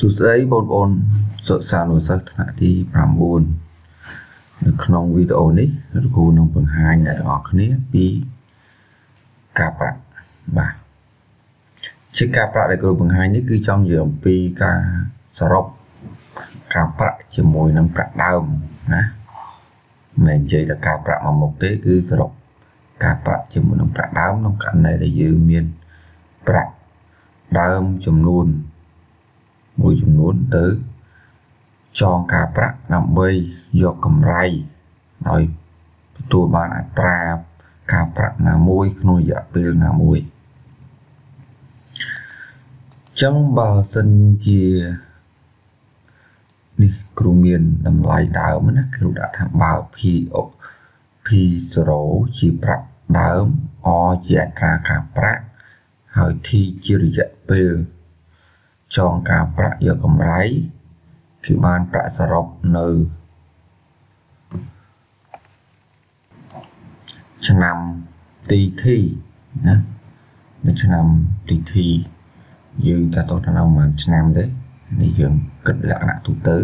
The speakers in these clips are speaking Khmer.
សួស្តីបងប្អូនសិស្សានុសិស្សថ្នាក់ទី9នៅក្នុងវីដេអូនេះលោកគ្រូនឹងបង្ហាញអ្នកទាំងអស់គ្នាពីការប្រាក់បាទជាការប្រាក់ដែលគ្រូបង្ហាញនេះគឺចង់និយាយអំពីការសរុបការប្រាក់ជាមួយនឹងប្រាក់ដើមណាមិននិយាយតែការប្រាក់មួយមុខទេគឺសរុបការប្រាក់ជាមួយនឹងប្រាក់ដើមក្នុងករណីដែលយើងមានប្រាក់ដើមចំនួន មួយចំនួនទៅចងការប្រាក់ដើម្បីយកកម្រៃដោយទទួលបានអត្រាការប្រាក់ណាមួយក្នុងរយៈពេលណាមួយចឹងបើសិនជានេះគ្រូមានតម្លៃដើមណាគ្រូដាក់ថាបើ P P0 ជាប្រាក់ដើម O ជាអត្រាការប្រាក់ហើយ T ជារយៈពេល ចងការប្រាក់យកកម្រៃគឺបានប្រាក់សរុបនៅឆ្នាំទីធីណានៅឆ្នាំទីធីយើងតើតោះដល់ប្រហែលឆ្នាំទេនេះយើងគិតលក្ខណៈទូទៅ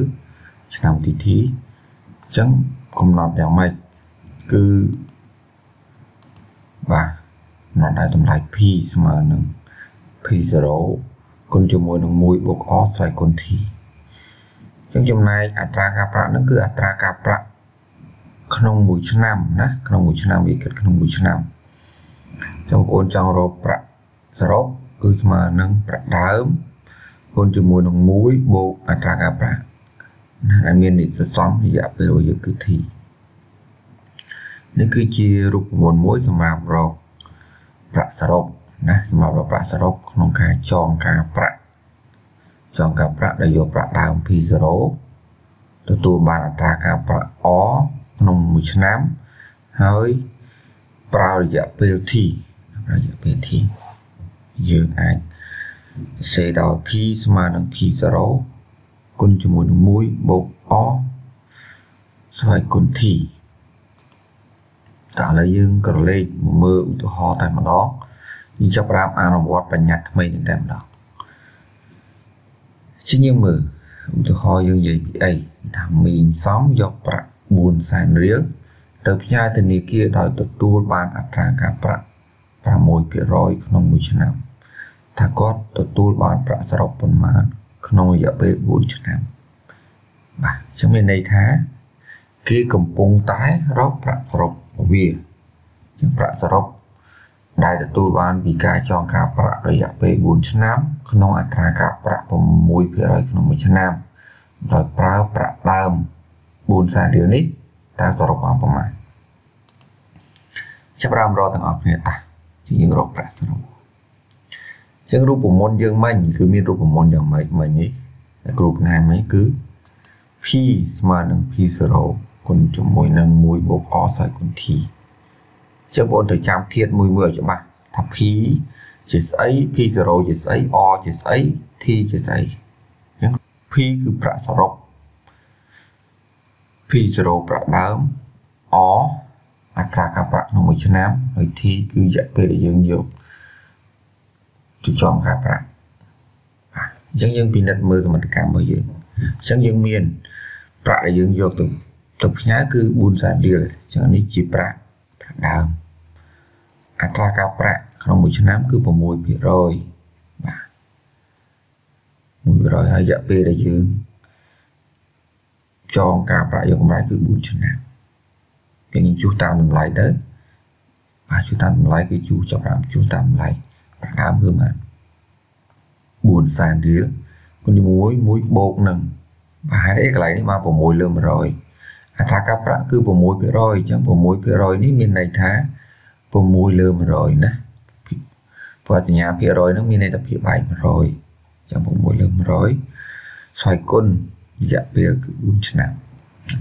ឆ្នាំទីធីអញ្ចឹងកំណត់យ៉ាងម៉េចគឺបាទណត់ដែរតម្លៃ P ស្មើនឹង P0 គុណជាមួយនឹង1បូក o ស្វ័យគុណ t អញ្ចឹងចំណែកអត្រាការប្រាក់ហ្នឹងគឺអត្រាការប្រាក់ក្នុងមួយឆ្នាំណាក្នុងមួយឆ្នាំវាគិតក្នុងមួយឆ្នាំចង់បងប្អូនចង់រកប្រាក់សរុបគឺស្មើនឹងប្រាក់ដើមគុណជាមួយនឹង1បូកអត្រាការប្រាក់ណាដែលមាននិស្សសន្នរយៈពេលរបស់យើងគឺ t នេះគឺជារូបមន្តមួយសម្រាប់រកប្រាក់សរុប ណាសម្រាប់រកប្រាក់សរុបក្នុងការចងការប្រាក់ចងការប្រាក់ដែលយកប្រាក់ដើម P0 ទទួលបានអត្រាការប្រាក់ O ក្នុងមួយឆ្នាំហើយប្រើរយៈពេល T ប្រើរយៈពេល T យើងអាចសេដល់ P ស្មើនឹង P0 គុណជាមួយនឹង1បូក O ស្វ័យគុណ T តើឥឡូវយើងក៏លេខមើលឧទាហរណ៍តែម្ដង យើងចាប់ផ្ដើមអនុវត្តបញ្ញត្តិថ្មីនេះតែម្ដងជាយើងមើលឧទាហរណ៍យើងនិយាយពីអីថាមីងសំយកប្រាក់4សែនរៀលទៅផ្ញើធនាគារដោយទទួលបានអត្រាការប្រាក់6%ក្នុងមួយឆ្នាំថាគាត់ទទួលបានប្រាក់សរុបប៉ុន្មានក្នុងរយៈពេល4ឆ្នាំបាទអញ្ចឹងមានន័យថាគេកំពុងតែរកប្រាក់សរុបវាអញ្ចឹងប្រាក់សរុប ដែលទទួលបានពីការចងការប្រាក់រយៈពេល4ឆ្នាំ ក្នុងអត្រាការប្រាក់6%ក្នុងមួយឆ្នាំ ដោយប្រើប្រាក់ដើម4សែនរៀលនេះតើសរុបបានប្រមាណចាប់ដើមរកទាំងអស់គ្នាតាជាយើងរកប្រាក់សរុបជាងរូបមន្តយើងមិញគឺមានរូបមន្តយ៉ាងម៉េចមិញនេះតែគ្រូបង្ហាញមិញគឺ P ស្មើនឹង P0 គុណជាមួយនឹង1បូក O ស្អែកគុណ T ចឹងបងទៅចាំធាតមួយមួយឲ្យច្បាស់ថា P ជាស្អី P0 ជាស្អី O ជាស្អី T ជាស្អីអញ្ចឹង P គឺប្រាក់សរុប P0 ប្រាក់ដើម O អត្រាការប្រាក់ក្នុងមួយឆ្នាំហើយ T គឺរយៈពេលដែលយើងយកទៅចងការប្រាក់អញ្ចឹងយើងពិនិត្យមើលសមិទ្ធកម្មរបស់យើងអញ្ចឹងយើងមានប្រាក់ដែលយើងយកទៅទៅផ្ញើគឺ4សែនរៀលអញ្ចឹងនេះជាប្រាក់ប្រាក់ដើម អត្រាការប្រាក់ក្នុងមួយឆ្នាំគឺ6%បាទ1%ហើយរយៈពេលដែលយើងចងការប្រាក់យកកម្រៃគឺ4ឆ្នាំយើងជួសតាមតម្លៃទៅបាទជួសតាមតម្លៃគឺជួសចាប់តាមជួសតាមតម្លៃប្រាក់ដើមគឺបាន4សែនរៀលគុណមួយ1បូកនឹងបាទហេតុអីកន្លែងនេះបាន6លើ100អត្រាការប្រាក់គឺ6%អញ្ចឹង6%នេះមានន័យថា 6លើ100ណាព្រោះសញ្ញាភាគរយហ្នឹងមានន័យថាភាគបែក100ចាំ6លើ100ស្វ័យគុណរយៈពេលគឺ4ឆ្នាំ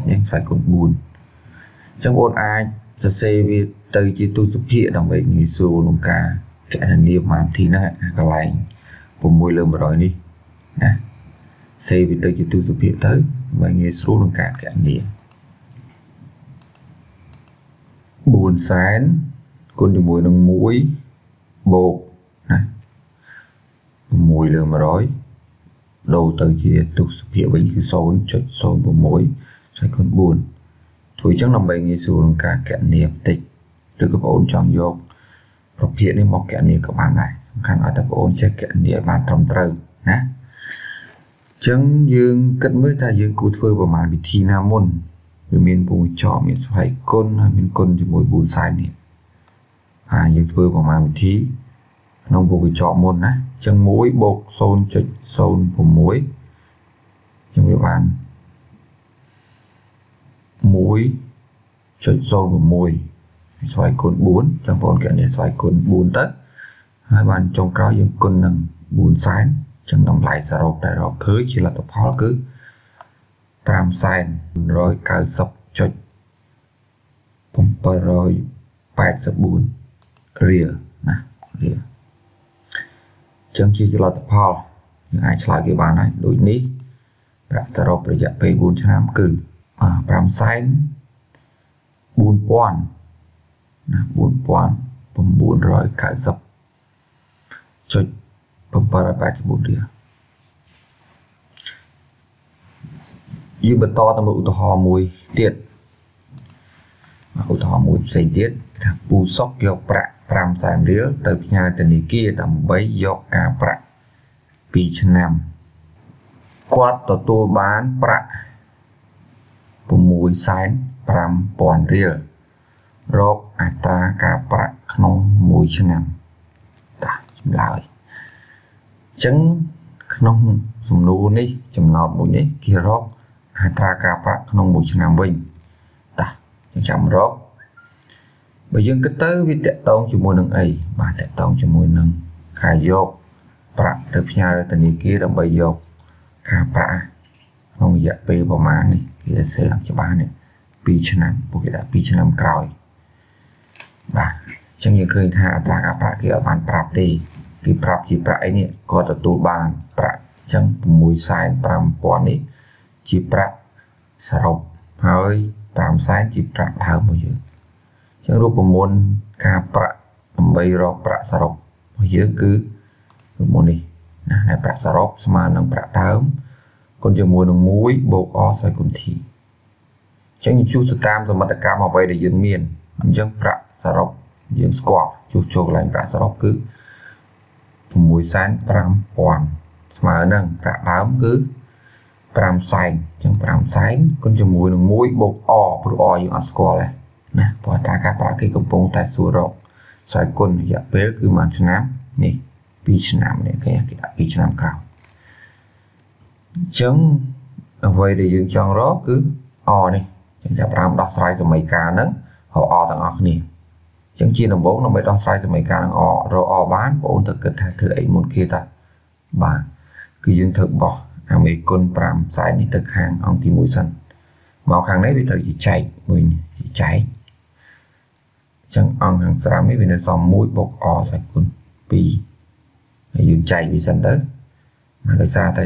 យើងស្វ័យគុណ4អញ្ចឹងបងអាចសរសេរវាទៅជាទូសភាគដើម្បីងាយស្រួលក្នុងការកណនាប្រមាណទីហ្នឹងកន្លែង6លើ100នេះណាសេវាទៅជាទូសភាគទៅដើម្បីងាយស្រួលក្នុងការកណនា4សែន គុណជាមួយនឹង1បូកណា6លើ100ដូរទៅជាទស្សភាគវិញគឺ0.06ស្វ័យគុណ4ធ្វើអញ្ចឹងដើម្បីងាយស្រួលក្នុងការកណនាបន្តិចឬក៏បងអូនចង់យកប្រភេទនេះមកកណនាក៏បានដែរសំខាន់ឲ្យតែបងអូនចេះកណនាឲ្យបានត្រឹមត្រូវណាចឹងយើងគិតមើលថាយើងគួរធ្វើប្រមាណវិធីណាមុនវាមានពងចោមានស្វ័យគុណហើយមានគុណជាមួយ4សែន នេះហើយយើងធ្វើប្រមាណវិធីក្នុងពងចោមុនណាចឹង1បូក0.06ចឹងវាបាន1.06ស្វ័យគុណ4ចឹងបងប្អូនកណនាស្វ័យគុណ4ទៅហើយបានចុងក្រោយយើងគុណនឹង4សែនចឹងតម្លៃសរុបដែលរកឃើញជាលទ្ធផលគឺ5សែន190.784 រៀលណារៀលចឹងជាលទ្ធផលយើងអាចឆ្លើយគេបានហើយដូចនេះប្រាក់សរុបរយៈពេល4ឆ្នាំគឺ5សែន4000ណា4990ចុច784រៀលយើងបន្តទៅមើលឧទាហរណ៍មួយទៀតឧទាហរណ៍មួយផ្សេងទៀតថាពូសុកយកប្រាក់ 5សែនរៀលទៅផ្ញើធនាគារដើម្បីយកការប្រាក់2ឆ្នាំគាត់ទទួលបានប្រាក់6សែន5000រៀលរកអត្រាការប្រាក់ក្នុង1ឆ្នាំតាចម្លើយអញ្ចឹងក្នុងសំណួរនេះចំណោទមួយនេះគេរកអត្រាការប្រាក់ក្នុងមួយឆ្នាំវិញតាយើងចាំរក បើយើងគិតទៅវាតកតងជាមួយនឹងអីបាទតកតងជាមួយនឹងការយកប្រាក់ទៅផ្ញើធនាគារដើម្បីយកការប្រាក់ក្នុងរយៈពេលប្រមាណនេះគេសេឡើងច្បាស់នេះ2ឆ្នាំពួកគេដាក់2ឆ្នាំក្រោយបាទអញ្ចឹងយើងឃើញថាអត្រាការប្រាក់គេអត់បានប្រាប់ទេគេប្រាប់ជាប្រាក់អីនេះគាត់ទទួលបានប្រាក់អញ្ចឹង65000នេះជាប្រាក់សរុបហើយ5សែនជាប្រាក់ដើមរបស់យើងអញ្ចឹង រូបមន្តការប្រាក់ដើម្បីរកប្រាក់សរុបរបស់យើងគឺរូបមន្តនេះណាដែលប្រាក់សរុបស្មើនឹងប្រាក់ដើមគុណជាមួយនឹង1បូក r ស្វ័យគុណ t អញ្ចឹងជួសទៅតាមសមិទ្ធកម្មអ្វីដែលយើងមានអញ្ចឹងប្រាក់សរុបយើងស្គាល់ជួសចូលកន្លែងប្រាក់សរុបគឺ65000ស្មើនឹងប្រាក់ដើមគឺ5សែនអញ្ចឹង5សែនគុណជាមួយនឹង1បូកអព្រោះអយើងអត់ស្គាល់ទេ ណាព្រោះតាការប្រាក់គេកំពុងតែសួររកស្រ័យគុណរយៈពេលគឺមួយឆ្នាំនេះ2ឆ្នាំនេះគេគេដាក់2ឆ្នាំក្រោយអញ្ចឹងអ្វីដែលយើងចង់រកគឺអនេះអញ្ចឹងចាប់ផ្ដើមដោះស្រាយសម័យកាលហ្នឹងរកអទាំងអស់គ្នាអញ្ចឹងជាដំបូងដើម្បីដោះស្រាយសម័យកាលហ្នឹងអរកអបានបងអូនទៅគិតថាធ្វើអីមុនគេតាបាទគឺយើងធ្វើបោះអាមេគុណ5សែននេះទៅខាងអង្គទី1សិនមកខាងនេះវាត្រូវជាចែកវិញជាចែកអញ្ចឹងអង្គខាងស្រាប់នេះវានៅសល់1បុកអសែនគុណ2ហើយយើងចែកវាសិនទៅមកដោយសារតែ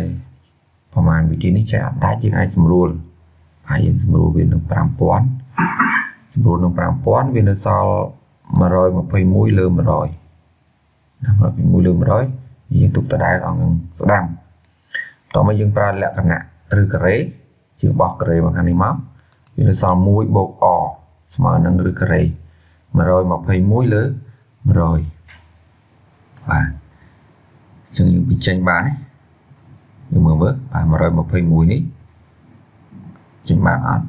ប្រហែលវិធីនេះចែកអត់ដាច់យើងអាចស្រួលហើយយើងស្រួលវានឹង5000ស្រួលនឹង5000វានៅសល់121លើ100ណា121លើ100យើងទុកដដែលអង្គស្ដាំតមកយើងប្រើលក្ខណៈឬការ៉េជាងបោះការ៉េមកខាងនេះមកវានៅសល់1បូក r ស្មើនឹងឬការ៉េ 121លើ100បាទអញ្ចឹងយើងបញ្ចេញបានណាយើងមើលមើលបាទ121នេះចេញបានអត់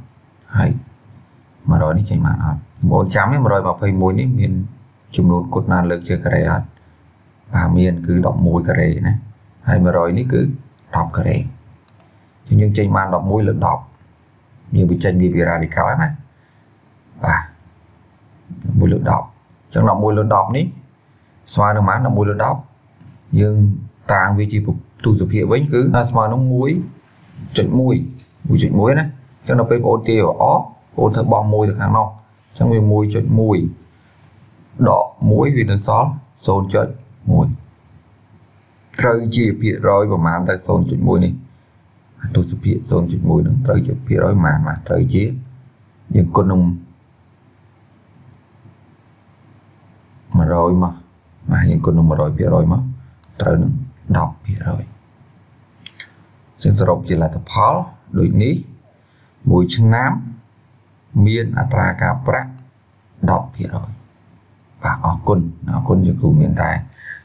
ហើយ100នេះចេញបានអត់បងចាំនេះ121នេះមានចំនួនគុតណាលើកជាការ៉េអត់បាទមានគឺ11ការ៉េណាហើយ100នេះគឺ10ការ៉េអញ្ចឹងយើងចេញបាន11លើ10យើងបញ្ចេញវាពី radical ណាបាទ 11លើ10អញ្ចឹង11លើ10នេះស្មើនឹងប៉ុន្មាន11លើ10យើងតាំងវាជាទូសភាវិញគឺស្មើនឹង1.1 1.1ណាអញ្ចឹងដល់ពេលបងអូនទាយអបងអូនធ្វើបោះ1ទៅខាងនោះអញ្ចឹងវា1.1ដក1វានៅសល់0.1ត្រូវជាភាគរយប្រមាណទៅ0.1នេះទស្សភាគ0.1នឹងត្រូវជាភាគរយប្រមាណបាទត្រូវជាយើងគុណនឹង 100មកបាទយើងគុណនឹង100%មកត្រូវនឹង10%អចឹងសរុបជាលទ្ធផលដូចនេះមួយឆ្នាំមានអត្រាការប្រាក់10%បាទអរគុណអរគុណលោកគ្រូមានតែ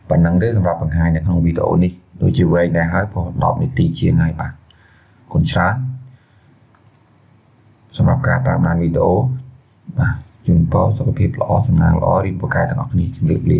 ប៉ុណ្្នឹងទេសម្រាប់បង្ហាញនៅក្នុងវីដេអូនេះដូចជាវែងដែរហើយព្រោះ10នាទីជាងហើយបាទគុណច្រើនសម្រាប់ការតាមដានវីដេអូបាទ ជូនពរសុខភាពល្អសំណាងល្អរីកពូកែទាំងអស់គ្នាជម្រាបលា